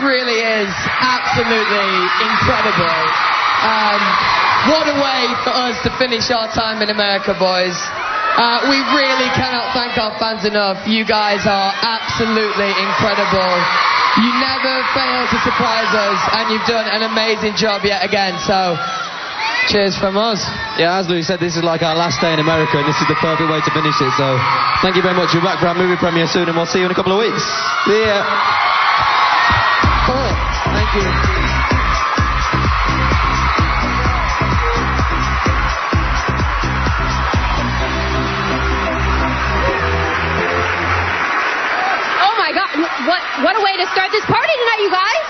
really is absolutely incredible. Um, what a way for us to finish our time in America, boys. Uh, we really cannot thank our fans enough. You guys are absolutely incredible. You never fail to surprise us, and you've done an amazing job yet again. So, cheers from us. Yeah, as Louis said, this is like our last day in America, and this is the perfect way to finish it. So, thank you very much. You're back for our movie premiere soon, and we'll see you in a couple of weeks. See ya. Thank you. Oh my God! What what a way to start this party tonight, you guys!